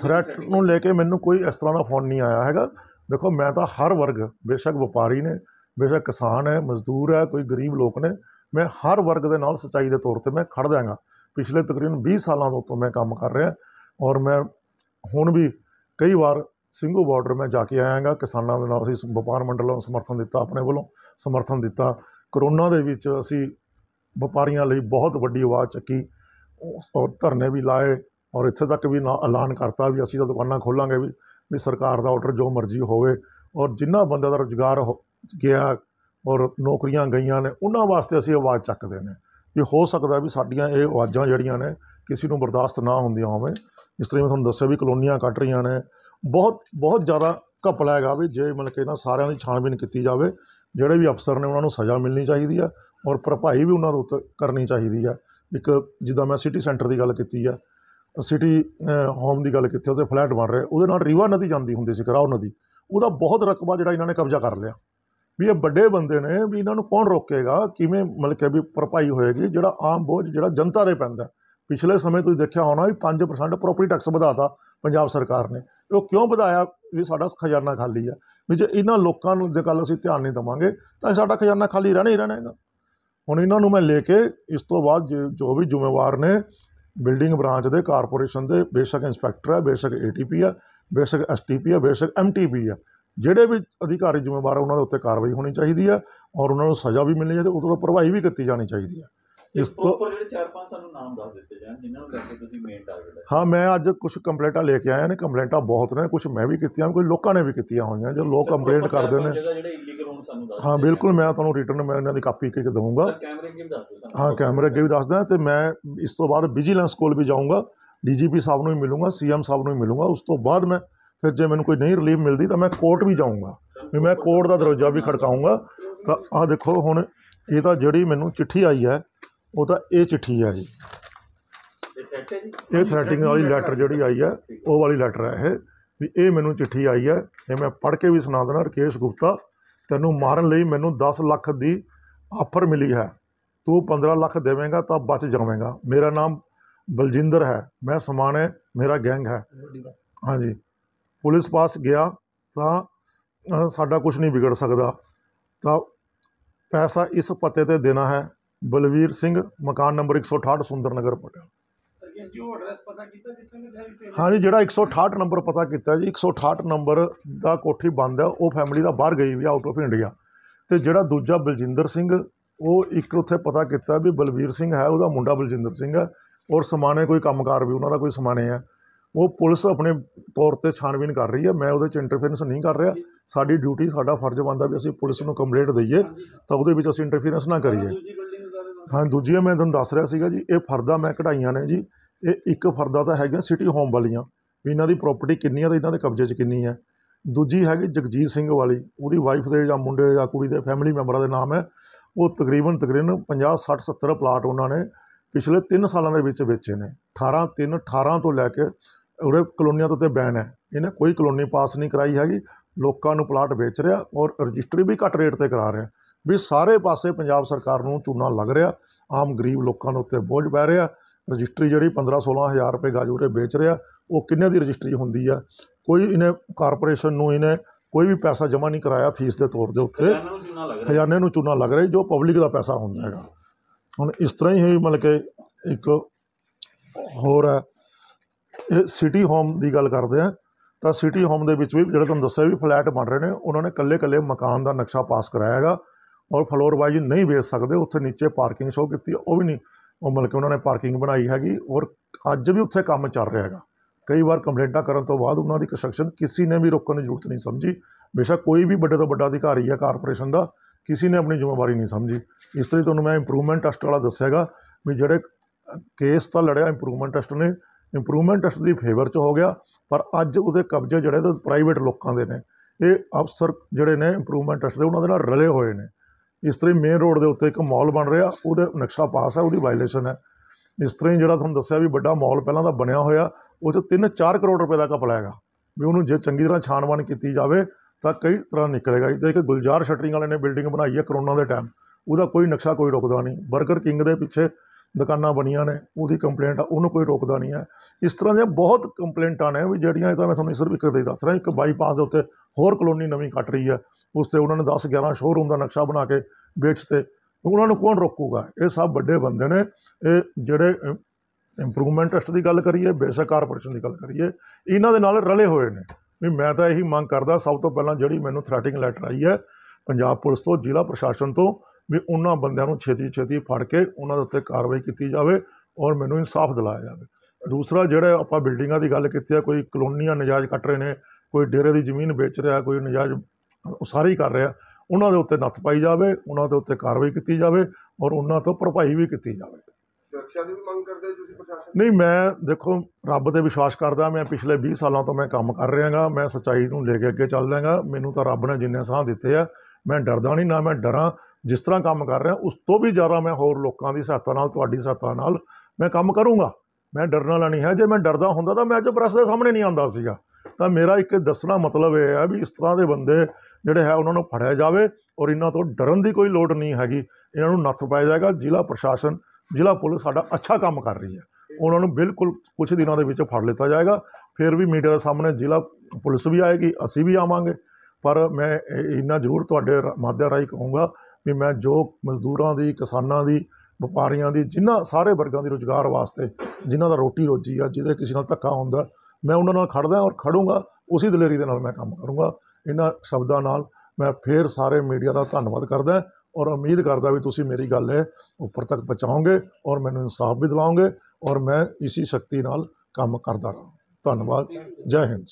ਥ੍ਰੈਟ ਨੂੰ ਲੈ ਕੇ ਮੈਨੂੰ ਕੋਈ ਇਸ ਤਰ੍ਹਾਂ ਦਾ ਫੋਨ ਨਹੀਂ ਆਇਆ ਹੈਗਾ। ਦੇਖੋ ਮੈਂ ਤਾਂ ਹਰ ਵਰਗ ਬੇਸ਼ੱਕ ਵਪਾਰੀ ਨੇ ਬੇਸ਼ੱਕ ਕਿਸਾਨ ਹੈ ਮਜ਼ਦੂਰ ਹੈ ਕੋਈ ਗਰੀਬ ਲੋਕ ਨੇ ਮੈਂ ਹਰ ਵਰਗ ਦੇ ਨਾਲ ਸੱਚਾਈ ਦੇ ਤੌਰ ਤੇ ਮੈਂ ਖੜ ਦਿਆਂਗਾ ਪਿਛਲੇ ਤਕਰੀਬਨ 20 ਸਾਲਾਂ ਤੋਂ ਤੋਂ ਮੈਂ ਕੰਮ ਕਰ ਰਿਹਾ ਔਰ ਮੈਂ ਹੁਣ ਵੀ ਕਈ ਵਾਰ ਸਿੰਘੂ ਬਾਰਡਰ ਮੈਂ ਜਾ ਕੇ ਆਇਆਗਾ। ਕਿਸਾਨਾਂ ਦੇ ਨਾਲ ਅਸੀਂ ਵਪਾਰ ਮੰਡਲ ਨੂੰ ਸਮਰਥਨ ਦਿੱਤਾ, ਆਪਣੇ ਵੱਲੋਂ ਸਮਰਥਨ ਦਿੱਤਾ। ਕਰੋਨਾ ਦੇ ਵਿੱਚ ਅਸੀਂ ਵਪਾਰੀਆਂ ਲਈ ਬਹੁਤ ਵੱਡੀ ਆਵਾਜ਼ ਚੱਕੀ। ਔਰ ਧਰਨੇ ਵੀ ਲਾਏ ਔਰ ਇੱਥੇ ਤੱਕ ਵੀ ਨਾ ਐਲਾਨ ਕਰਤਾ ਵੀ ਅਸੀਂ ਤਾਂ ਦੁਕਾਨਾਂ ਖੋਲਾਂਗੇ ਵੀ ਵੀ ਸਰਕਾਰ ਦਾ ਆਰਡਰ ਜੋ ਮਰਜ਼ੀ ਹੋਵੇ। ਔਰ ਜਿੰਨਾ ਬੰਦੇ ਦਾ ਰੁਜ਼ਗਾਰ ਹੋ- ਗਿਆ ਔਰ ਨੌਕਰੀਆਂ ਗਈਆਂ ਨੇ, ਉਹਨਾਂ ਵਾਸਤੇ ਅਸੀਂ ਆਵਾਜ਼ ਚੱਕਦੇ ਨੇ। ਵੀ ਹੋ ਸਕਦਾ ਵੀ ਸਾਡੀਆਂ ਇਹ ਆਵਾਜ਼ਾਂ ਜਿਹੜੀਆਂ ਨੇ, ਕਿਸੇ ਨੂੰ ਬਰਦਾਸ਼ਤ ਨਾ ਹੁੰਦੀਆਂ ਹੋਵੇ। ਇਸ ਤਰ੍ਹਾਂ ਮੈਂ ਤੁਹਾਨੂੰ ਦੱਸਿਆ ਵੀ ਕਲੋਨੀਆਂ ਕੱਟ ਰਹੀਆਂ ਨੇ ਬਹੁਤ ਬਹੁਤ ਜ਼ਿਆਦਾ ਘਪਲਾ ਹੈਗਾ ਵੀ ਜੇ ਮਤਲਬ ਕਿ ਇਹਨਾਂ ਸਾਰਿਆਂ ਦੀ ਛਾਣਬੀਨ ਕੀਤੀ ਜਾਵੇ, ਜਿਹੜੇ ਵੀ ਅਫਸਰ ਨੇ ਉਹਨਾਂ ਨੂੰ ਸਜ਼ਾ ਮਿਲਣੀ ਚਾਹੀਦੀ ਆ ਔਰ ਭਰਪਾਈ ਵੀ ਉਹਨਾਂ ਦੇ ਉੱਤੇ ਕਰਨੀ ਚਾਹੀਦੀ ਆ। ਇੱਕ ਜਿੱਦਾਂ ਮੈਂ ਸਿਟੀ ਸੈਂਟਰ ਦੀ ਗੱਲ ਕੀਤੀ ਆ ਸਿਟੀ ਹੋਮ ਦੀ ਗੱਲ ਕੀਤੀ ਉਹਦੇ ਫਲੈਟ ਬਣ ਰਹੇ ਉਹਦੇ ਨਾਲ ਰੀਵਾ ਨਦੀ ਜਾਂਦੀ ਹੁੰਦੀ ਸੀ, ਕਰਾਓ ਨਦੀ, ਉਹਦਾ ਬਹੁਤ ਰਕਬਾ ਜਿਹੜਾ ਇਹਨਾਂ ਨੇ ਕਬਜ਼ਾ ਕਰ ਲਿਆ। ਵੀ ਇਹ ਵੱਡੇ ਬੰਦੇ ਨੇ, ਵੀ ਇਹਨਾਂ ਨੂੰ ਕੌਣ ਰੋਕੇਗਾ, ਕਿਵੇਂ ਮਤਲਬ ਕਿ ਵੀ ਭਰਪਾਈ ਹੋਏਗੀ, ਜਿਹੜਾ ਆਮ ਬੋਝ, ਜਿਹੜਾ ਜਨਤਾ ਦੇ ਪੈਂਦਾ। ਪਿਛਲੇ ਸਮੇਂ ਤੁਸੀਂ ਦੇਖਿਆ ਹੋਣਾ ਵੀ 5% ਪ੍ਰੋਪਰਟੀ ਟੈਕਸ ਵਧਾਤਾ ਪੰਜਾਬ ਸਰਕਾਰ ਨੇ। ਉਹ ਕਿਉਂ ਵਧਾਇਆ? ਵੀ ਸਾਡਾ ਖਜ਼ਾਨਾ ਖਾਲੀ ਆ। ਵੀ ਜੇ ਇਹਨਾਂ ਲੋਕਾਂ ਨੂੰ ਦੇ ਗੱਲ ਅਸੀਂ ਧਿਆਨ ਨਹੀਂ ਦੇਵਾਂਗੇ, ਤਾਂ ਸਾਡਾ ਖਜ਼ਾਨਾ ਖਾਲੀ ਰਹਿਣਾ ਹੀ ਰਹਿਣਾ ਹੈਗਾ। ਹੁਣ ਇਹਨਾਂ ਨੂੰ ਮੈਂ ਲੈ ਕੇ ਇਸ ਤੋਂ ਬਾਅਦ ਜੇ- ਜੋ ਵੀ ਜ਼ਿੰਮੇਵਾਰ ਨੇ, ਬਿਲਡਿੰਗ ਬ੍ਰਾਂਚ ਦੇ, ਕਾਰਪੋਰੇਸ਼ਨ ਦੇ, ਬੇਸ਼ੱਕ ਇੰਸਪੈਕਟਰ ਹੈ ਬੇਸ਼ੱਕ ਏਟੀਪੀ ਹੈ ਬੇਸ਼ੱਕ ਐਸਟੀਪੀ ਹੈ ਬੇਸ਼ੱਕ ਐਮਟੀਪੀ ਹੈ ਜਿਹੜੇ ਵੀ ਅਧਿਕਾਰੀ ਜ਼ਿੰਮੇਵਾਰ ਆ, ਉਹਨਾਂ ਦੇ ਉੱਤੇ ਕਾਰਵਾਈ ਹੋਣੀ ਚਾਹੀਦੀ ਹੈ ਔਰ ਉਹਨਾਂ ਨੂੰ ਸਜ਼ਾ ਵੀ ਮਿਲਣੀ ਚਾਹੀਦੀ ਉਦੋਂ ਭਰਵਾਈ ਵੀ ਕੀਤੀ ਜਾਣੀ ਚਾਹੀਦੀ ਹੈ ਇਸ ਤੋਂ ਜਿਹੜੇ ਚਾਰ ਪੰਜ ਸਾਨੂੰ ਨਾਮ ਦੱਸ ਦਿੱਤੇ ਜਾਣ ਜਿਨ੍ਹਾਂ ਨੂੰ ਲੈ ਕੇ ਤੁਸੀਂ ਮੇਨ ਟਾਰਗੇਟ ਹੈ। ਹਾਂ ਮੈਂ ਅੱਜ ਕੁਝ ਕੰਪਲੇਂਟਾਂ ਲੈ ਕੇ ਆਇਆ ਨੇ ਕੰਪਲੇਂਟਾਂ ਬਹੁਤ ਨੇ ਕੁਝ ਮੈਂ ਵੀ ਕੀਤੀਆਂ ਕੋਈ ਲੋਕਾਂ ਨੇ ਵੀ ਕੀਤੀਆਂ ਹੋਈਆਂ ਜੋ ਲੋਕ ਕੰਪਲੇਂਟ ਕਰਦੇ ਨੇ। ਹਾਂ ਬਿਲਕੁਲ ਮੈਂ ਤੁਹਾਨੂੰ ਰਿਟਰਨ ਮੈਂ ਇਹਨਾਂ ਦੀ ਕਾਪੀ ਕੇ ਦਊਂਗਾ। ਸਰ ਕੈਮਰੇ ਕੀ ਦੱਸ ਦਿਓ ਹਾਂ ਕੈਮਰੇ ਅੱਗੇ ਵੀ ਦੱਸਦਾ ਤੇ ਮੈਂ ਇਸ ਤੋਂ ਬਾਅਦ ਵਿਜੀਲੈਂਸ ਕੋਲ ਵੀ ਜਾਊਂਗਾ ਡੀਜੀਪੀ ਸਾਹਿਬ ਨੂੰ ਵੀ ਮਿਲੂੰਗਾ ਸੀਐਮ ਸਾਹਿਬ ਨੂੰ ਵੀ ਮਿਲੂੰਗਾ ਉਸ ਤੋਂ ਬਾਅਦ ਮੈਂ ਫਿਰ ਜੇ ਮੈਨੂੰ ਕੋਈ ਨਹੀਂ ਰਿਲੀਫ ਮਿਲਦੀ ਤਾਂ ਮੈਂ ਕੋਰਟ ਵੀ ਜਾਊਂਗਾ। ਵੀ ਮੈਂ ਕੋਰਟ ਦਾ ਦਰਵਾਜ਼ਾ ਵੀ ਖੜਕਾਊਂਗਾ। ਤਾਂ ਆਹ ਦੇਖੋ ਹੁਣ ਇਹ ਤਾਂ ਜਿਹੜੀ ਮੈਨੂੰ ਚਿੱਠੀ ਆਈ ਹੈ ਉਹ ਤਾਂ ਇਹ ਚਿੱਠੀ ਹੈ ਜੀ। ਇਹ ਥ੍ਰੈਟ ਥ੍ਰੈਟਿੰਗ ਵਾਲੀ ਲੈਟਰ ਜਿਹੜੀ ਆਈ ਹੈ ਉਹ ਵਾਲੀ ਲੈਟਰ ਹੈ ਇਹ, ਵੀ ਇਹ ਮੈਨੂੰ ਚਿੱਠੀ ਆਈ ਹੈ ਇਹ ਮੈਂ ਪੜ੍ਹ ਕੇ ਵੀ ਸੁਣਾ ਦੇਣਾ ਰਕੇਸ਼ ਗੁਪਤਾ, ਤੈਨੂੰ ਮਾਰਨ ਲਈ ਮੈਨੂੰ 10 ਲੱਖ ਦੀ ਆਫਰ ਮਿਲੀ ਹੈ। ਤੂੰ 15 ਲੱਖ ਦੇਵੇਂਗਾ ਤਾਂ ਬਚ ਜਾਵੇਂਗਾ। ਮੇਰਾ ਨਾਮ ਬਲਜਿੰਦਰ ਹੈ, ਮੈਂ ਸਮਾਣੇ ਮੇਰਾ ਗੈਂਗ ਹੈ। ਹਾਂਜੀ। ਪੁਲਿਸ ਪਾਸ ਗਿਆ ਤਾਂ ਸਾਡਾ ਕੁਝ ਨਹੀਂ ਵਿਗੜ ਸਕਦਾ। ਤਾਂ ਪੈਸਾ ਇਸ ਪਤੇ ਤੇ ਦੇਣਾ ਹੈ। ਬਲਵੀਰ ਸਿੰਘ, ਮਕਾਨ ਨੰਬਰ 168 ਸੁੰਦਰ ਨਗਰ ਪਟਿਆਲਾ। ਕਿ ਅਸੀਂ ਉਹ ਐਡਰੈਸ ਪਤਾ ਕੀਤਾ ਹਾਂਜੀ ਜਿਹੜਾ 168 ਨੰਬਰ ਪਤਾ ਕੀਤਾ ਜੀ 168 ਨੰਬਰ ਦਾ ਕੋਠੀ ਬੰਦ ਹੈ, ਉਹ ਫੈਮਿਲੀ ਦਾ ਬਾਹਰ ਗਈ ਵੀ ਆਊਟ ਆਫ ਇੰਡੀਆ ਤੇ ਜਿਹੜਾ ਦੂਜਾ ਬਲਜਿੰਦਰ ਸਿੰਘ, ਉਹ ਇੱਕ ਉੱਥੇ ਪਤਾ ਕੀਤਾ ਵੀ ਬਲਵੀਰ ਸਿੰਘ ਹੈ, ਉਹਦਾ ਮੁੰਡਾ ਬਲਜਿੰਦਰ ਸਿੰਘ ਹੈ, ਔਰ ਸਮਾਣੇ ਕੋਈ ਕੰਮਕਾਰ ਵੀ, ਉਹਨਾਂ ਦਾ ਕੋਈ ਸਮਾਣੇ ਹੈ। ਉਹ ਪੁਲਿਸ ਆਪਣੇ ਤੌਰ ਤੇ ਛਾਣਬੀਨ ਕਰ ਰਹੀ ਹੈ, ਮੈਂ ਉਹਦੇ ਚ ਇੰਟਰਫੇਰੈਂਸ ਨਹੀਂ ਕਰ ਰਿਹਾ। ਸਾਡੀ ਡਿਊਟੀ ਸਾਡਾ ਫਰਜ਼ ਬਣਦਾ ਵੀ ਅਸੀਂ ਪੁਲਿਸ ਨੂੰ ਕੰਪਲੇਂਟ ਦਈਏ, ਤਾਂ ਉਹਦੇ ਵਿੱਚ ਅਸੀਂ ਇੰਟਰਫੇਰੈਂਸ ਨਾ ਕਰੀਏ। ਹਾਂ, ਦੂਜੀਆਂ ਮੈਂ ਤੁਹਾਨੂੰ ਦੱਸ ਰਿਹਾ ਸੀਗਾ ਜੀ, ਇਹ ਫਰਦਾ ਮੈਂ ਕਢਾਈਆਂ ਨੇ ਜੀ। ਇਹ ਇੱਕ ਫਰਦਾ ਤਾਂ ਹੈਗਾ ਸਿਟੀ ਹੋਮ ਵਾਲੀਆਂ, ਵੀ ਇਹਨਾਂ ਦੀ ਪ੍ਰਾਪਰਟੀ ਕਿੰਨੀ ਆ ਤੇ ਇਹਨਾਂ ਦੇ ਕਬਜ਼ੇ 'ਚ ਕਿੰਨੀ ਹੈ ਦੂਜੀ ਹੈਗੀ ਜਗਜੀਤ ਸਿੰਘ ਵਾਲੀ, ਉਹਦੀ ਵਾਈਫ ਦੇ ਜਾਂ ਮੁੰਡੇ ਜਾਂ ਕੁੜੀ ਦੇ ਫੈਮਿਲੀ ਮੈਂਬਰਾਂ ਦੇ ਨਾਮ ਹੈ। ਉਹ ਤਕਰੀਬਨ ਤਕਰੀਬਨ 50 60 70 ਪਲਾਟ ਉਹਨਾਂ ਨੇ ਪਿਛਲੇ 3 ਸਾਲਾਂ ਦੇ ਵਿੱਚ ਵੇਚੇ ਨੇ। 18 3 18 ਤੋਂ ਲੈ ਕੇ ਉਹਦੇ ਕਲੋਨੀਆਂ ਤੋਂ ਤੇ ਬੈਨ ਹੈ। ਇਹਨੇ ਕੋਈ ਕਲੋਨੀ ਪਾਸ ਨਹੀਂ ਕਰਾਈ ਹੈਗੀ। ਲੋਕਾਂ ਨੂੰ ਪਲਾਟ ਵੇਚ ਰਿਹਾ ਔਰ ਰਜਿਸਟਰੀ ਵੀ ਘੱਟ ਰੇਟ ਤੇ ਕਰਾ ਰਿਹਾ। ਵੀ ਸਾਰੇ ਪਾਸੇ ਪੰਜਾਬ ਸਰਕਾਰ ਨੂੰ ਚੂਨਾ ਲੱਗ ਰਿਹਾ। ਆਮ ਗਰੀਬ ਲੋਕਾਂ ਦੇ ਉੱਤੇ ਬੋਝ ਪੈ ਰਿਹਾ। ਰਜਿਸਟਰੀ ਜਿਹੜੀ 15 16000 ਰੁਪਏ ਗਾਜੂਰੇ ਵੇਚ ਰਿਹਾ ਉਹ ਕਿੰਨੇ ਦੀ ਰਜਿਸਟਰੀ ਹੁੰਦੀ ਆ? ਕੋਈ ਇਹਨੇ ਕਾਰਪੋਰੇਸ਼ਨ ਨੂੰ ਇਹਨੇ ਕੋਈ ਵੀ ਪੈਸਾ ਜਮ੍ਹਾਂ ਨਹੀਂ ਕਰਾਇਆ ਫੀਸ ਦੇ ਤੌਰ ਦੇ ਉੱਤੇ। ਖਜ਼ਾਨੇ ਨੂੰ ਚੂਨਾ ਲੱਗ ਰਿਹਾ। ਨੂੰ ਜੋ ਪਬਲਿਕ ਦਾ ਪੈਸਾ ਹੁੰਦਾ ਹੈਗਾ। ਹੁਣ ਇਸ ਤਰ੍ਹਾਂ ਹੀ ਮਤਲਬ ਕਿ ਇੱਕ ਹੋਰ ਹੈ। ਇਹ ਸਿਟੀ ਹੋਮ ਦੀ ਗੱਲ ਕਰਦੇ ਆ। ਤਾਂ ਸਿਟੀ ਹੋਮ ਦੇ ਵਿੱਚ ਵੀ ਜਿਹੜੇ ਤੁਹਾਨੂੰ ਦੱਸਿਆ ਵੀ ਫਲੈਟ ਬਣ ਰਹੇ ਨੇ ਉਹਨਾਂ ਨੇ ਕੱਲੇ ਕੱਲੇ ਮਕਾਨ ਦਾ ਨਕਸ਼ਾ ਪਾਸ ਕਰਾਇਆ ਹੈਗਾ। ਔਰ ਫਲੋਰ ਵਾਈਜ਼ ਨਹੀਂ ਵੇਚ ਸਕਦੇ, ਉੱਥੇ ਨੀਚੇ ਪਾਰਕਿੰਗ ਸ਼ੋ ਕੀਤੀ ਉਹ ਵੀ ਨਹੀਂ। ਉਹ ਮਤਲਬ ਕਿ ਉਹਨਾਂ ਨੇ ਪਾਰਕਿੰਗ ਬਣਾਈ ਹੈਗੀ ਔਰ ਅੱਜ ਵੀ ਉੱਥੇ ਕੰਮ ਚੱਲ ਰਿਹਾ ਹੈਗਾ। ਕਈ ਵਾਰ ਕੰਪਲੇਂਟਾਂ ਕਰਨ ਤੋਂ ਬਾਅਦ ਉਹਨਾਂ ਦੀ ਕੰਸਟਰਕਸ਼ਨ ਕਿਸੇ ਨੇ ਵੀ ਰੋਕਣ ਦੀ ਜ਼ਰੂਰਤ ਨਹੀਂ ਸਮਝੀ। ਬੇਸ਼ੱਕ ਕੋਈ ਵੀ ਵੱਡੇ ਤੋਂ ਵੱਡਾ ਅਧਿਕਾਰੀ ਹੈ ਕਾਰਪੋਰੇਸ਼ਨ ਦਾ ਕਿਸੇ ਨੇ ਆਪਣੀ ਜ਼ਿੰਮੇਵਾਰੀ ਨਹੀਂ ਸਮਝੀ। ਇਸ ਤਰ੍ਹਾਂ ਤੁਹਾਨੂੰ ਮੈਂ ਇੰਪਰੂਵਮੈਂਟ ਟੈਸਟ ਵਾਲਾ ਦੱਸਿਆਗਾ ਵੀ ਜਿਹੜੇ ਕੇਸ ਤਾਂ ਲੜਿਆ ਇੰਪਰੂਵਮੈਂਟ ਟੈਸਟ ਨੇ। ਇੰਪਰੂਵਮੈਂਟ ਟੈਸਟ ਦੀ ਫੇਵਰ 'ਚ ਹੋ ਗਿਆ, ਪਰ ਅੱਜ ਉਹਦੇ ਕਬਜ਼ੇ ਜਿਹੜੇ ਤੇ ਪ੍ਰਾਈਵੇਟ ਲੋਕਾਂ ਦੇ ਨੇ। ਇਹ ਅਫਸਰ ਜਿਹੜੇ ਨੇ ਇੰਪਰੂਵਮੈਂਟ ਟੈਸਟ ਦੇ, ਉਹਨਾਂ ਦੇ ਨਾਲ ਰਲੇ ਹੋਏ ਨੇ। ਇਸ ਤਰ੍ਹਾਂ ਮੇਨ ਰੋਡ ਦੇ ਉੱਤੇ ਇੱਕ ਮਾਲ ਬਣ ਰਿਹਾ, ਉਹਦਾ ਨਕਸ਼ਾ ਪਾਸ ਹੈ, ਉਹਦੀ ਵਾਇਲੇਸ਼ਨ ਹੈ। ਇਸ ਤਰ੍ਹਾਂ ਹੀ ਜਿਹੜਾ ਤੁਹਾਨੂੰ ਦੱਸਿਆ ਵੀ ਵੱਡਾ ਮਾਲ ਪਹਿਲਾਂ ਦਾ ਬਣਿਆ ਹੋਇਆ, ਉਹ 'ਚ 3-4 ਕਰੋੜ ਰੁਪਏ ਦਾ ਘਪਲਾ ਹੈਗਾ। ਵੀ ਉਹਨੂੰ ਜੇ ਚੰਗੀ ਤਰ੍ਹਾਂ ਛਾਣਵਾਨ ਕੀਤੀ ਜਾਵੇ, ਤਾਂ ਕਈ ਤਰ੍ਹਾਂ ਨਿਕਲੇਗਾ। ਜਿੱਦਾਂ ਇੱਕ ਗੁਲਜ਼ਾਰ ਸ਼ਟਰਿੰਗ ਵਾਲੇ ਨੇ ਬਿਲਡਿੰਗ ਬਣਾਈ ਹੈ ਕਰੋਨਾ ਦੇ ਟਾਈਮ ਉਹਦਾ ਕੋਈ ਨਕਸ਼ਾ ਕੋਈ ਰੁਕਦਾ ਨਹੀਂ। 버ਗਰ ਕਿੰਗ ਦੇ ਪਿੱਛੇ ਦੁਕਾਨਾਂ ਬਣੀਆਂ ਨੇ, ਉਹਦੀ ਕੰਪਲੇਂਟ ਆ, ਉਹਨੂੰ ਕੋਈ ਰੋਕਦਾ ਨਹੀਂ ਹੈ। ਇਸ ਤਰ੍ਹਾਂ ਦੀਆਂ ਬਹੁਤ ਕੰਪਲੇਂਟਾਂ ਨੇ ਵੀ ਜਿਹੜੀਆਂ ਇਹ ਤਾਂ ਮੈਂ ਤੁਹਾਨੂੰ ਸਿਰਫ ਇੱਕ ਦੇ ਦੱਸ ਰਿਹਾ, ਇੱਕ ਬਾਈਪਾਸ ਦੇ ਉੱਤੇ ਹੋਰ ਕਲੋਨੀ ਨਵੀਂ ਕੱਟ ਰਹੀ ਹੈ। ਉਸ ਤੇ ਉਹਨਾਂ ਨੇ 10 11 ਸ਼ੋਰੂਮ ਦਾ ਨਕਸ਼ਾ ਬਣਾ ਕੇ ਵੇਚਤੇ। ਉਹਨਾਂ ਨੂੰ ਕੌਣ ਰੋਕੂਗਾ? ਇਹ ਸਭ ਵੱਡੇ ਬੰਦੇ ਨੇ। ਇਹ ਜਿਹੜੇ ਇੰਪਰੂਵਮੈਂਟ ਟੈਸਟ ਦੀ ਗੱਲ ਕਰੀਏ, ਬੇਸ਼ੱਕ ਕਾਰਪੋਰੇਸ਼ਨ ਦੀ ਗੱਲ ਕਰੀਏ, ਇਹਨਾਂ ਦੇ ਨਾਲ ਰਲੇ ਹੋਏ ਨੇ। ਵੀ ਮੈਂ ਤਾਂ ਇਹੀ ਮੰਗ ਕਰਦਾ, ਸਭ ਤੋਂ ਪਹਿਲਾਂ ਜਿਹੜੀ ਮੈਨੂੰ ਥ੍ਰੈਟਿੰਗ ਲੈਟਰ ਆਈ ਹੈ, ਪੰਜਾਬ ਪੁਲਿਸ ਤੋਂ, ਜ਼ਿਲ੍ਹਾ ਪ੍ਰਸ਼ਾਸਨ ਤੋਂ ਵੀ ਉਹਨਾਂ ਬੰਦਿਆਂ ਨੂੰ ਛੇਤੀ ਛੇਤੀ ਫੜ ਕੇ ਉਹਨਾਂ ਦੇ ਉੱਤੇ ਕਾਰਵਾਈ ਕੀਤੀ ਜਾਵੇ ਔਰ ਮੈਨੂੰ ਇਨਸਾਫ ਦਿਲਾਇਆ ਜਾਵੇ। ਦੂਸਰਾ ਜਿਹੜਾ ਆਪਾਂ ਬਿਲਡਿੰਗਾਂ ਦੀ ਗੱਲ ਕੀਤੀ ਹੈ, ਕੋਈ ਕਲੋਨੀਆਂ ਨਜਾਇਜ਼ ਕੱਟ ਰਹੇ ਨੇ, ਕੋਈ ਡੇਰੇ ਦੀ ਜ਼ਮੀਨ ਵੇਚ ਰਿਹਾ, ਕੋਈ ਨਜਾਇਜ਼ ਉਸਾਰੀ ਕਰ ਰਿਹਾ, ਉਹਨਾਂ ਦੇ ਉੱਤੇ ਨੱਥ ਪਾਈ ਜਾਵੇ, ਉਹਨਾਂ ਦੇ ਉੱਤੇ ਕਾਰਵਾਈ ਕੀਤੀ ਜਾਵੇ ਔਰ ਉਹਨਾਂ ਤੋਂ ਭਰਪਾਈ ਵੀ ਕੀਤੀ ਜਾਵੇ। ਸੁਰੱਖਿਆ ਦੀ ਵੀ ਮੰਗ ਕਰਦੇ ਤੁਸੀਂ ਪ੍ਰਸ਼ਾਸਨ ਨਹੀਂ, ਮੈਂ ਦੇਖੋ, ਰੱਬ ਤੇ ਵਿਸ਼ਵਾਸ ਕਰਦਾ, ਮੈਂ ਪਿਛਲੇ 20 ਸਾਲਾਂ ਤੋਂ ਮੈਂ ਕੰਮ ਕਰ ਰਿਹਾ ਗਾ ਮੈਂ ਸੱਚਾਈ ਨੂੰ ਲੈ ਕੇ ਅੱਗੇ ਚੱਲਦਾ ਗਾ ਮੈਨੂੰ ਤਾਂ ਰੱਬ ਨੇ ਜਿੰਨੇ ਸਾਹ ਦਿੱਤੇ ਆ, ਮੈਂ ਡਰਦਾ ਨਹੀਂ, ਨਾ ਮੈਂ ਡਰਾਂ। ਜਿਸ ਤਰ੍ਹਾਂ ਕੰਮ ਕਰ ਰਿਹਾ, ਉਸ ਤੋਂ ਵੀ ਜ਼ਿਆਦਾ ਮੈਂ ਹੋਰ ਲੋਕਾਂ ਦੀ ਸਹਾਇਤਾ ਨਾਲ, ਤੁਹਾਡੀ ਸਹਾਇਤਾ ਨਾਲ ਮੈਂ ਕੰਮ ਕਰੂੰਗਾ। ਮੈਂ ਡਰਨ ਵਾਲਾ ਨਹੀਂ ਹੈ, ਜੇ ਮੈਂ ਡਰਦਾ ਹੁੰਦਾ ਤਾਂ ਮੈਂ ਅੱਜ ਪ੍ਰੈਸ ਦੇ ਸਾਹਮਣੇ ਨਹੀਂ ਆਉਂਦਾ ਸੀਗਾ। ਤਾਂ ਮੇਰਾ ਇੱਕ ਦੱਸਣਾ ਮਤਲਬ ਇਹ ਹੈ ਵੀ ਇਸ ਤਰ੍ਹਾਂ ਦੇ ਬੰਦੇ ਜਿਹੜੇ ਹੈ, ਉਹਨਾਂ ਨੂੰ ਫੜਿਆ ਜਾਵੇ ਔਰ ਇਹਨਾਂ ਤੋਂ ਡਰਨ ਦੀ ਕੋਈ ਲੋੜ ਨਹੀਂ ਹੈਗੀ। ਇਹਨਾਂ ਨੂੰ ਨੱਥ ਪਾਇਆ ਜਾਏਗਾ, ਜ਼ਿਲ੍ਹਾ ਪ੍ਰਸ਼ਾਸਨ ਜ਼ਿਲ੍ਹਾ ਪੁਲਿਸ ਸਾਡਾ ਅੱਛਾ ਕੰਮ ਕਰ ਰਹੀ ਹੈ। ਉਹਨਾਂ ਨੂੰ ਬਿਲਕੁਲ ਕੁਝ ਦਿਨਾਂ ਦੇ ਵਿੱਚ ਫੜ ਲਿੱਤਾ ਜਾਏਗਾ। ਫਿਰ ਵੀ ਮੀਡੀਆ ਦੇ ਸਾਹਮਣੇ ਜ਼ਿਲ੍ਹਾ ਪੁਲਿਸ ਵੀ ਆਏਗੀ, ਅਸੀਂ ਵੀ ਆਵਾਂਗੇ। ਪਰ ਮੈਂ ਇੰਨਾ ਜ਼ਰੂਰ ਤੁਹਾਡੇ ਰਾ- ਮਾਧਿਅਮ ਰਾਹੀਂ ਕਹੂੰਗਾ ਵੀ ਮੈਂ ਜੋ ਮਜ਼ਦੂਰਾਂ ਦੀ, ਕਿਸਾਨਾਂ ਦੀ, ਵਪਾਰੀਆਂ ਦੀ ਜਿਨ੍ਹਾਂ ਸਾਰੇ ਵਰਗਾਂ ਦੀ ਰੁਜ਼ਗਾਰ ਵਾਸਤੇ ਜਿਨ੍ਹਾਂ ਦਾ ਰੋਟੀ ਰੋਜੀ ਆ, ਜਿਹਦੇ ਕਿਸੇ ਨਾਲ ਧੱਕਾ ਹੁੰਦਾ, ਮੈਂ ਉਹਨਾਂ ਨਾਲ ਖੜਦਾ ਔਰ ਖੜੂੰਗਾ, ਉਸੇ ਦਲੇਰੀ ਦੇ ਨਾਲ ਮੈਂ ਕੰਮ ਕਰੂੰਗਾ। ਇਹਨਾਂ ਸ਼ਬਦਾਂ ਨਾਲ ਮੈਂ ਫੇਰ ਸਾਰੇ ਮੀਡੀਆ ਦਾ ਧੰਨਵਾਦ ਕਰਦਾ ਔਰ ਉਮੀਦ ਕਰਦਾ ਵੀ ਤੁਸੀਂ ਮੇਰੀ ਗੱਲ ਹੈ ਉੱਪਰ ਤੱਕ ਪਹੁੰਚਾਓਗੇ ਔਰ ਮੈਨੂੰ ਇਨਸਾਫ ਵੀ ਦਿਲਾਓਗੇ ਔਰ ਮੈਂ ਇਸੀ ਸ਼ਕਤੀ ਨਾਲ ਕੰਮ ਕਰਦਾ ਰਹਾਂ ਧੰਨਵਾਦ ਜੈ ਹਿੰਦ